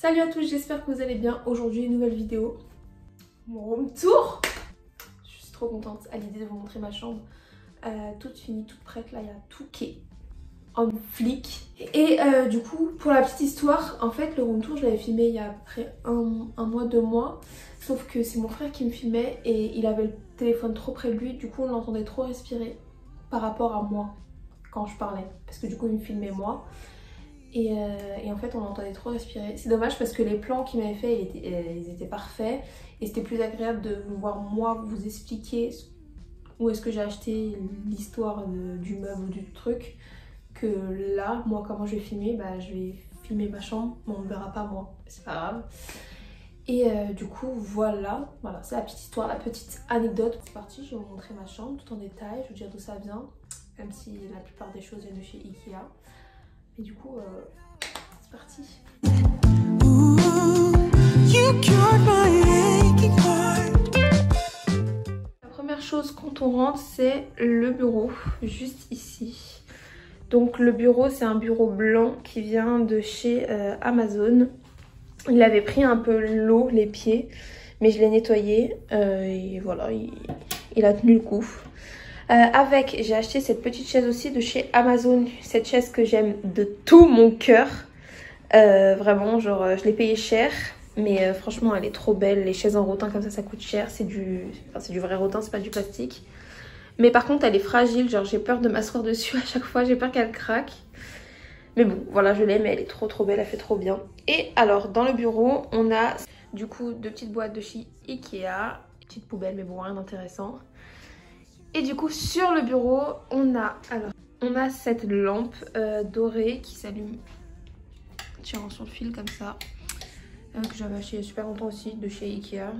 Salut à tous, j'espère que vous allez bien. Aujourd'hui, nouvelle vidéo. Mon room tour Je suis trop contente à l'idée de vous montrer ma chambre. Euh, toute finie, toute prête. Là, il y a tout qui est en flic. Et euh, du coup, pour la petite histoire, en fait, le room tour, je l'avais filmé il y a près un, un mois, deux mois. Sauf que c'est mon frère qui me filmait et il avait le téléphone trop près de lui. Du coup, on l'entendait trop respirer par rapport à moi quand je parlais. Parce que du coup, il me filmait moi. Euh, et, en fait on entendait trop respirer. C'est dommage parce que les plans qu'il m'avait fait ils étaient, euh, parfaits. Et c'était plus agréable de voir moi vous expliquer où est-ce que j'ai acheté l'histoire du meuble ou du truc que là moi comment je vais filmer bah je vais filmer ma chambre mais on ne verra pas moi. C'est pas grave. Et euh, du coup voilà. Voilà c'est la petite histoire la petite anecdote. C'est parti je vais vous montrer ma chambre tout en détail. Je vais vous dire d'où ça vient même si la plupart des choses viennent de chez Ikea et du coup, euh, c'est parti. La première chose quand on rentre, c'est le bureau, juste ici. Donc le bureau, c'est un bureau blanc qui vient de chez euh, Amazon. Il avait pris un peu l'eau, les pieds, mais je l'ai nettoyé. Euh, et voilà, il, il a tenu le coup. Euh, avec, j'ai acheté cette petite chaise aussi de chez Amazon. Cette chaise que j'aime de tout mon cœur. Euh, vraiment, genre, euh, je l'ai payée cher. Mais franchement, elle est trop belle. Les chaises en rotin comme ça, ça coûte cher. C'est du, enfin, du vrai rotin, c'est pas du plastique. Mais par contre, elle est fragile. Genre, j'ai peur de m'asseoir dessus à chaque fois. J'ai peur qu'elle craque. Mais bon, voilà, je l'aime. Elle est trop trop belle. Elle fait trop bien. Et alors, dans le bureau, on a du coup deux petites boîtes de chez Ikea. Petite poubelle, mais bon, rien d'intéressant. Et du coup sur le bureau on a alors on a cette lampe euh, dorée qui s'allume tirant sur le fil comme ça euh, que j'avais acheté il y a super longtemps aussi de chez Ikea.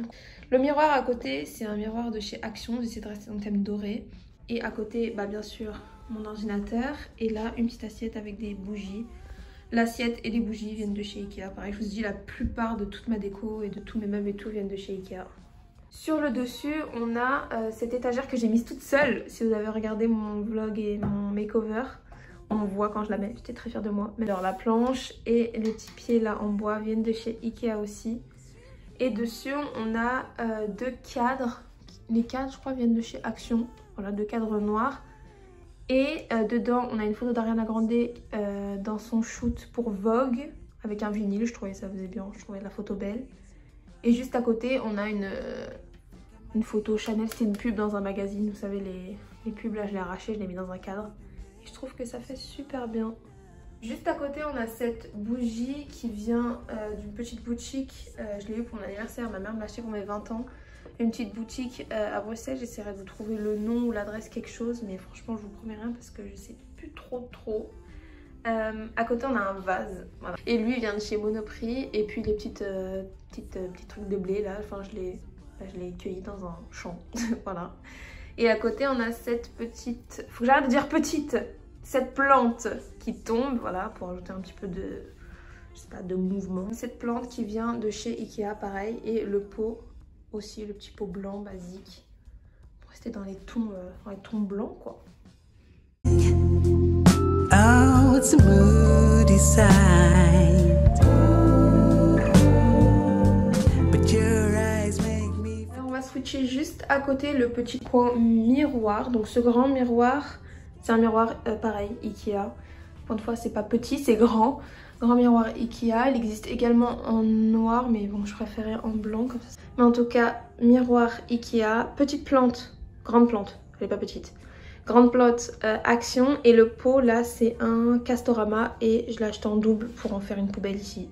Le miroir à côté c'est un miroir de chez Action, j'essaie de rester dans le thème doré. Et à côté bah bien sûr mon ordinateur et là une petite assiette avec des bougies. L'assiette et les bougies viennent de chez Ikea. Pareil je vous dis la plupart de toute ma déco et de tous mes meubles et tout viennent de chez Ikea. Sur le dessus, on a euh, cette étagère que j'ai mise toute seule. Si vous avez regardé mon vlog et mon makeover, on voit quand je la mets. J'étais très fière de moi. Mais alors la planche et les petits pieds là en bois viennent de chez Ikea aussi. Et dessus, on a euh, deux cadres. Les cadres, je crois, viennent de chez Action. Voilà, deux cadres noirs. Et euh, dedans, on a une photo d'Ariana Grande dans son shoot pour Vogue avec un vinyle. Je trouvais ça faisait bien, je trouvais la photo belle. Et juste à côté, on a une, une photo Chanel. C'est une pub dans un magazine. Vous savez, les, les pubs, là, je l'ai arraché, je l'ai mis dans un cadre. Et je trouve que ça fait super bien. Juste à côté, on a cette bougie qui vient euh, d'une petite boutique. Euh, je l'ai eu pour mon anniversaire. Ma mère m'a acheté pour mes 20 ans. Une petite boutique euh, à Bruxelles. J'essaierai de vous trouver le nom ou l'adresse, quelque chose. Mais franchement, je vous promets rien parce que je sais plus trop trop. Euh, à côté on a un vase et lui il vient de chez Monoprix. Et puis les petites, euh, petites euh, petits trucs de blé là enfin je l'ai l'ai cueilli dans un champ voilà. Et à côté on a cette petite faut que j'arrête de dire petite cette plante qui tombe voilà pour ajouter un petit peu de je sais pas de mouvement. Cette plante qui vient de chez Ikea pareil. Et le pot aussi le petit pot blanc basique. Pour rester dans les tons dans les tons blancs quoi on va switcher juste à côté le petit coin miroir. Donc ce grand miroir, c'est un miroir euh, pareil, Ikea. Pour une fois, c'est pas petit, c'est grand. Grand miroir Ikea. Il existe également en noir, mais bon, je préférais en blanc. Mais en tout cas, miroir Ikea. Petite plante, grande plante, elle est pas petite. Grande plante euh, Action et le pot là c'est un Castorama et je l'ai acheté en double pour en faire une poubelle ici.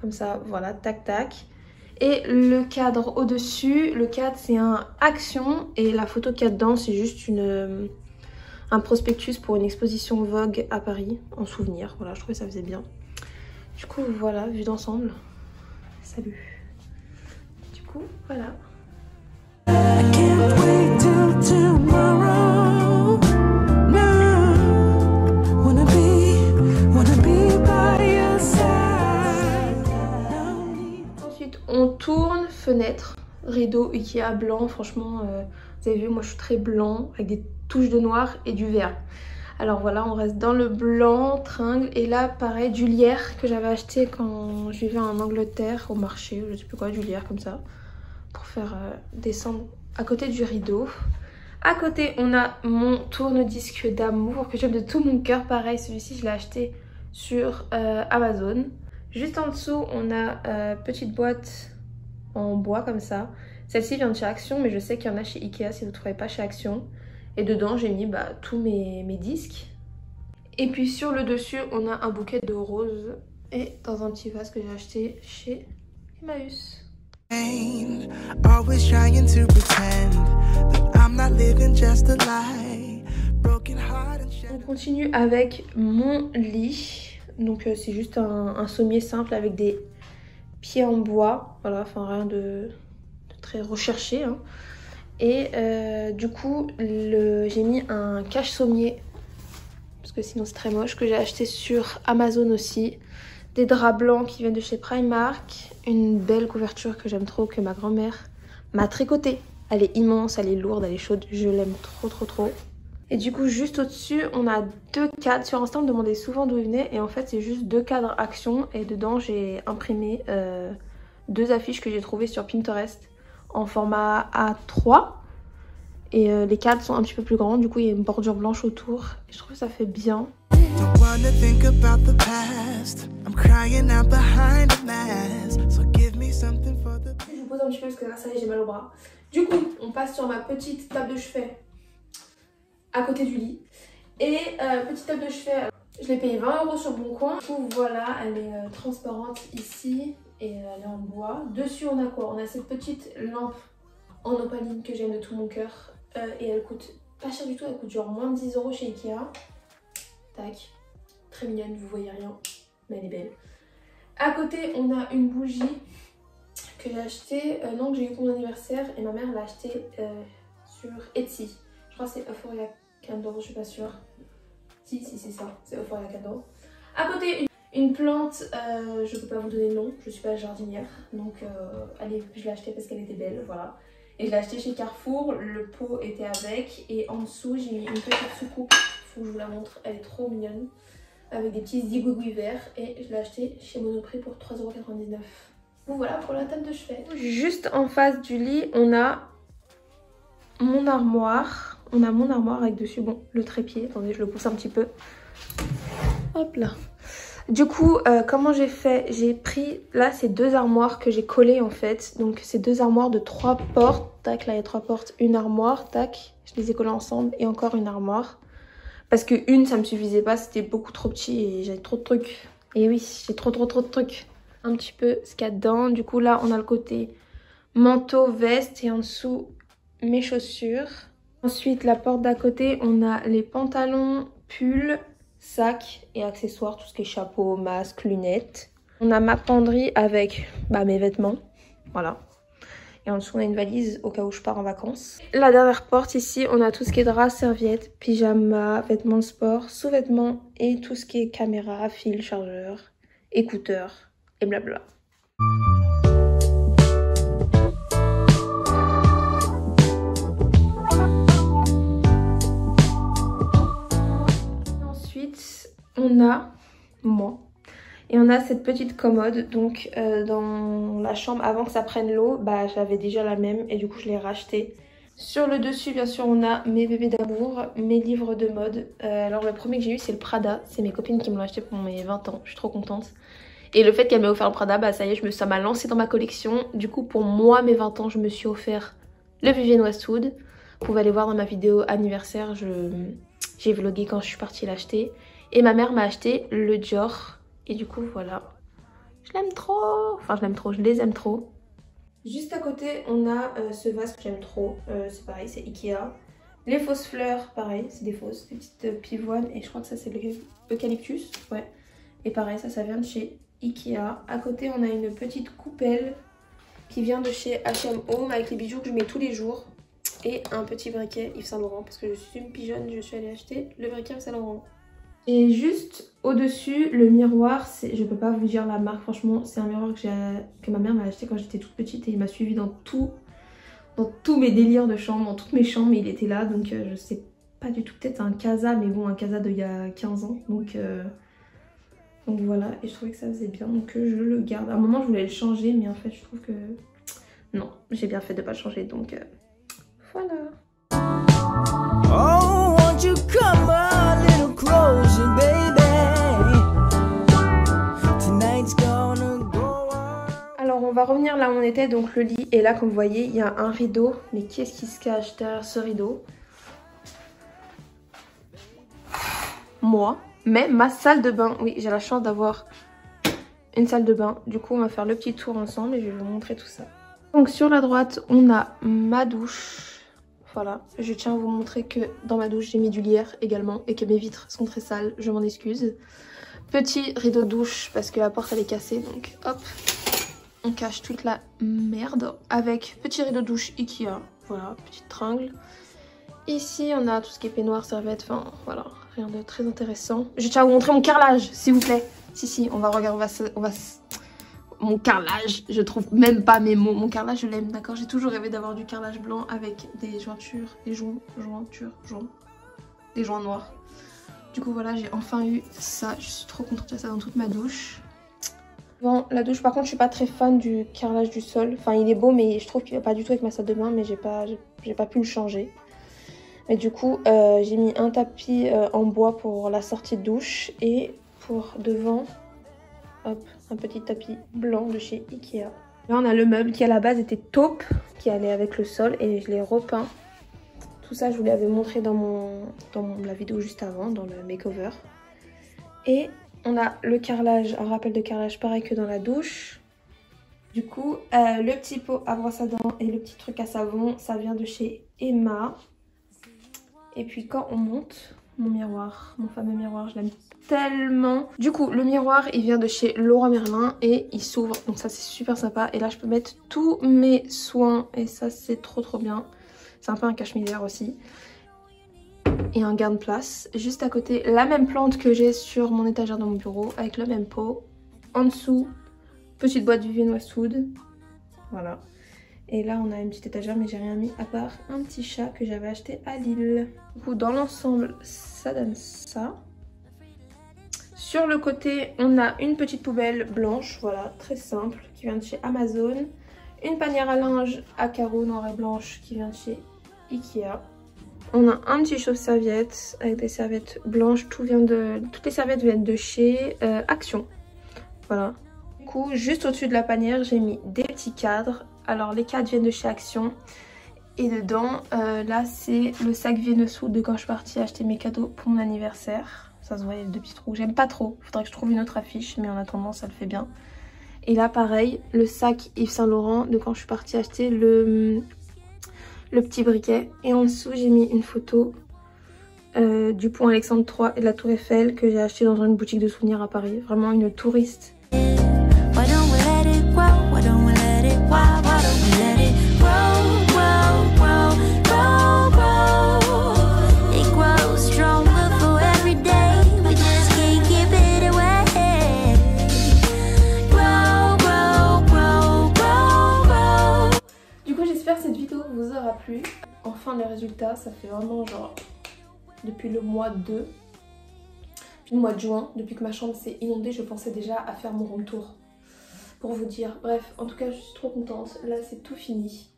Comme ça, voilà, tac tac. Et le cadre au-dessus, le cadre c'est un Action et la photo qu'il y a dedans c'est juste une, euh, un prospectus pour une exposition Vogue à Paris en souvenir. Voilà, je trouvais ça faisait bien. Du coup, voilà, vue d'ensemble. Salut. Du coup, voilà. Fenêtre, rideau Ikea blanc, franchement, euh, vous avez vu, moi je suis très blanc avec des touches de noir et du vert. Alors voilà, on reste dans le blanc, tringle. Et là, pareil, du lierre que j'avais acheté quand je vivais en Angleterre, au marché, je sais plus quoi, du lierre comme ça. Pour faire euh, descendre à côté du rideau. À côté, on a mon tourne-disque d'amour que j'aime de tout mon cœur. Pareil, celui-ci, je l'ai acheté sur euh, Amazon. Juste en dessous, on a euh, petite boîte en bois comme ça. Celle-ci vient de chez Action, mais je sais qu'il y en a chez Ikea si vous ne trouvez pas chez Action. Et dedans, j'ai mis bah, tous mes, mes disques. Et puis sur le dessus, on a un bouquet de roses et dans un petit vase que j'ai acheté chez Emmaüs. On continue avec mon lit. Donc euh, c'est juste un, sommier simple avec des pieds en bois. Voilà, enfin rien de, très recherché. Hein. Et euh, du coup, j'ai mis un cache-sommier. Parce que sinon c'est très moche. Que j'ai acheté sur Amazon aussi. Des draps blancs qui viennent de chez Primark. Une belle couverture que j'aime trop, que ma grand-mère m'a tricoté. Elle est immense, elle est lourde, elle est chaude. Je l'aime trop trop trop. Et du coup, juste au-dessus, on a deux cadres. Sur Insta, on me demandait souvent d'où ils venaient. Et en fait, c'est juste deux cadres action. Et dedans, j'ai imprimé euh, deux affiches que j'ai trouvées sur Pinterest en format A3. Et euh, les cadres sont un petit peu plus grands. Du coup, il y a une bordure blanche autour. Et je trouve que ça fait bien. Je vous pose un petit peu parce que y est, j'ai mal au bras. Du coup, on passe sur ma petite table de chevet à côté du lit. Et euh, petite table de chevet, je l'ai payé 20 euros sur Bon Coin. Coup, voilà, elle est euh, transparente ici et elle est en bois. Dessus, on a quoi? On a cette petite lampe en opaline que j'aime de tout mon cœur. Euh, et elle coûte pas cher du tout, elle coûte genre moins de 10 euros chez Ikea. Tac, très mignonne, vous voyez rien, mais elle est belle. À côté, on a une bougie que j'ai achetée, non, que j'ai eu pour mon anniversaire et ma mère l'a achetée sur Etsy. Je crois que c'est Euphoria Candle, je suis pas sûre. Si, si, c'est ça, c'est Euphoria Candle. À côté, une, plante, euh, je peux pas vous donner le nom, je suis pas jardinière. Donc, euh, allez, je l'ai achetée parce qu'elle était belle, voilà. Et je l'ai achetée chez Carrefour, le pot était avec. Et en dessous, j'ai mis une petite soucoupe, faut que je vous la montre, elle est trop mignonne. Avec des petits zigouigouis verts. Et je l'ai achetée chez Monoprix pour 3,99€. Bon voilà pour la table de chevet. Juste en face du lit, on a mon armoire on a mon armoire avec dessus, bon, le trépied. Attendez, je le pousse un petit peu. Hop là. Du coup, euh, comment j'ai fait? J'ai pris, là, ces deux armoires que j'ai collées en fait. Donc, ces deux armoires de trois portes. Tac, là, il y a trois portes. Une armoire, tac. Je les ai collées ensemble. Et encore une armoire. Parce que une, ça me suffisait pas. C'était beaucoup trop petit et j'avais trop de trucs. Et oui, j'ai trop, trop, trop de trucs. Un petit peu ce qu'il y a dedans. Du coup, là, on a le côté manteau, veste. Et en dessous, mes chaussures. Ensuite, la porte d'à côté, on a les pantalons, pulls, sacs et accessoires, tout ce qui est chapeau, masque, lunettes. On a ma penderie avec bah, mes vêtements, voilà. Et en dessous, on a une valise au cas où je pars en vacances. La dernière porte ici, on a tout ce qui est drap, serviettes, pyjama, vêtements de sport, sous-vêtements et tout ce qui est caméra, fil, chargeur, écouteurs et blabla. Moi. Et on a cette petite commode donc euh, dans la chambre avant que ça prenne l'eau bah j'avais déjà la même et du coup je l'ai racheté sur le dessus bien sûr on a mes bébés d'amour mes livres de mode. Euh, alors le premier que j'ai eu c'est le Prada. C'est mes copines qui me l'ont acheté pour mes 20 ans. Je suis trop contente. Et le fait qu'elle m'ait offert le Prada bah ça y est je me, ça m'a lancé dans ma collection. Du coup pour moi mes 20 ans je me suis offert le Vivienne Westwood. Vous pouvez aller voir dans ma vidéo anniversaire j'ai vlogué quand je suis partie l'acheter et ma mère m'a acheté le Dior. Et du coup, voilà. Je l'aime trop. Enfin, je l'aime trop. Je les aime trop. Juste à côté, on a euh, ce vase que j'aime trop. Euh, c'est pareil, c'est Ikea. Les fausses fleurs, pareil, c'est des fausses, des petites euh, pivoines. Et je crois que ça, c'est l'eucalyptus. Ouais. Et pareil, ça, ça vient de chez Ikea. À côté, on a une petite coupelle qui vient de chez H&M Home avec les bijoux que je mets tous les jours. Et un petit briquet Yves Saint Laurent parce que je suis une pigeonne, je suis allée acheter le briquet Yves Saint Laurent. Et juste au-dessus, le miroir, je peux pas vous dire la marque, franchement, c'est un miroir que, ma mère m'a acheté quand j'étais toute petite et il m'a suivi dans tout, dans tous mes délires de chambre, dans toutes mes chambres, il était là, donc euh, je sais pas du tout, peut-être un casa, mais bon, un casa d'il y a 15 ans. Donc, euh, donc voilà, et je trouvais que ça faisait bien, donc euh, je le garde. À un moment, je voulais le changer, mais en fait, je trouve que non, j'ai bien fait de pas le changer, donc euh, voilà. Oh, come on va revenir là où on était, donc le lit. Et là, comme vous voyez, il y a un rideau. Mais qu'est-ce qui se cache derrière ce rideau? Moi mais ma salle de bain, oui, j'ai la chance d'avoir une salle de bain. Du coup, on va faire le petit tour ensemble et je vais vous montrer tout ça. Donc sur la droite, on a ma douche. Voilà, je tiens à vous montrer que dans ma douche, j'ai mis du lierre également et que mes vitres sont très sales, je m'en excuse. Petit rideau de douche parce que la porte elle est cassée, donc hop, on cache toute la merde avec petit rideau de douche Ikea. Voilà, petite tringle. Ici, on a tout ce qui est peignoir, serviette, enfin voilà, rien de très intéressant. Je tiens à vous montrer mon carrelage, s'il vous plaît. Si, si, on va regarder, on va, Mon carrelage, je trouve même pas mes mots. Mon carrelage, je l'aime, d'accord J'ai toujours rêvé d'avoir du carrelage blanc avec des jointures, des joints, jointures, joints, des joints noirs. Du coup, voilà, j'ai enfin eu ça. Je suis trop contente de ça dans toute ma douche. La douche, par contre, je suis pas très fan du carrelage du sol. Enfin, il est beau, mais je trouve qu'il va pas du tout avec ma salle de bain, mais j'ai pas, pas pu le changer. Et du coup, euh, j'ai mis un tapis euh, en bois pour la sortie de douche et pour devant, hop, un petit tapis blanc de chez Ikea. Là, on a le meuble qui à la base était taupe, qui allait avec le sol et je l'ai repeint. Tout ça, je vous l'avais montré dans, mon, dans la vidéo juste avant, dans le makeover. Et on a le carrelage, un rappel de carrelage pareil que dans la douche. Du coup, euh, le petit pot à brosse à dents et le petit truc à savon, ça vient de chez Emma. Et puis quand on monte, mon miroir, mon fameux miroir, je l'aime tellement. Du coup, le miroir, il vient de chez Laura Merlin et il s'ouvre. Donc ça, c'est super sympa. Et là, je peux mettre tous mes soins et ça, c'est trop trop bien. C'est un peu un cache-misère aussi. Et un garde-place. Juste à côté, la même plante que j'ai sur mon étagère dans mon bureau avec le même pot. En dessous, petite boîte Vivienne Westwood. Voilà. Et là, on a une petite étagère, mais j'ai rien mis à part un petit chat que j'avais acheté à Lille. Du coup, dans l'ensemble, ça donne ça. Sur le côté, on a une petite poubelle blanche, voilà, très simple, qui vient de chez Amazon. Une panière à linge à carreaux noir et blanche qui vient de chez Ikea. On a un petit chauffe-serviette avec des serviettes blanches. Tout vient de... Toutes les serviettes viennent de chez euh, Action. Voilà. Du coup, juste au-dessus de la panière, j'ai mis des petits cadres alors les cadres viennent de chez Action. Et dedans, euh, là c'est le sac Vénessou de quand je suis partie acheter mes cadeaux pour mon anniversaire. Ça se voit, les deux petits trous. J'aime pas trop. Faudrait que je trouve une autre affiche, mais en attendant, ça le fait bien. Et là, pareil, le sac Yves Saint Laurent de quand je suis partie acheter le, le petit briquet. Et en dessous, j'ai mis une photo euh, du pont Alexandre III et de la Tour Eiffel que j'ai acheté dans une boutique de souvenirs à Paris. Vraiment une touriste. Enfin les résultats, ça fait vraiment genre depuis le mois de le mois de juin, depuis que ma chambre s'est inondée, je pensais déjà à faire mon retour pour vous dire. Bref, en tout cas, je suis trop contente. Là, c'est tout fini.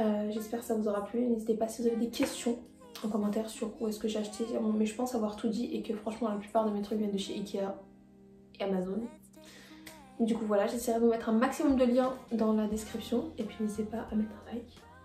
Euh, j'espère que ça vous aura plu. N'hésitez pas si vous avez des questions en commentaire sur où est-ce que j'ai acheté. Mais je pense avoir tout dit et que franchement, la plupart de mes trucs viennent de chez Ikea et Amazon. Du coup, voilà, j'essaierai de vous mettre un maximum de liens dans la description. Et puis, n'hésitez pas à mettre un like